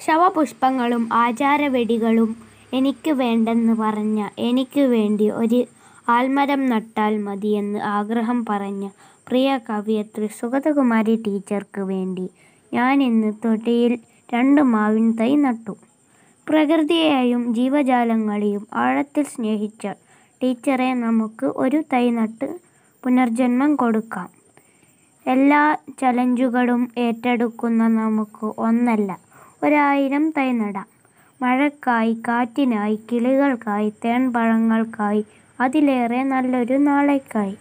ശവപുഷ്പങ്ങളും ആചാരവെടികളും എനിക്ക് വേണ്ടെന്ന് പറഞ്ഞ എനിക്ക് വേണ്ടി ഒരു ആൽമരം നട്ടാൽ മതിയെന്ന് ആഗ്രഹം പറഞ്ഞ പ്രിയ കവിയത്രി സുഗതകുമാരി ടീച്ചർക്ക് വേണ്ടി ഞാൻ ഇന്ന് തൊട്ടിയിൽ രണ്ട് മാവിൻ തൈ നട്ടു. പ്രകൃതിയെയും ജീവജാലങ്ങളെയും ആഴത്തിൽ സ്നേഹിച്ച ടീച്ചറെ നമുക്ക് ഒരു തൈ നട്ട് പുനർജന്മം കൊടുക്കാം. എല്ലാ ചലഞ്ചുകളും ഏറ്റെടുക്കുന്ന നമുക്ക് ഒന്നല്ല ഒരായിരം തൈ നടാം. മഴക്കായി കാറ്റിനായി കിളികൾക്കായി തേൻപഴങ്ങൾക്കായി അതിലേറെ നല്ലൊരു നാളേക്കായി.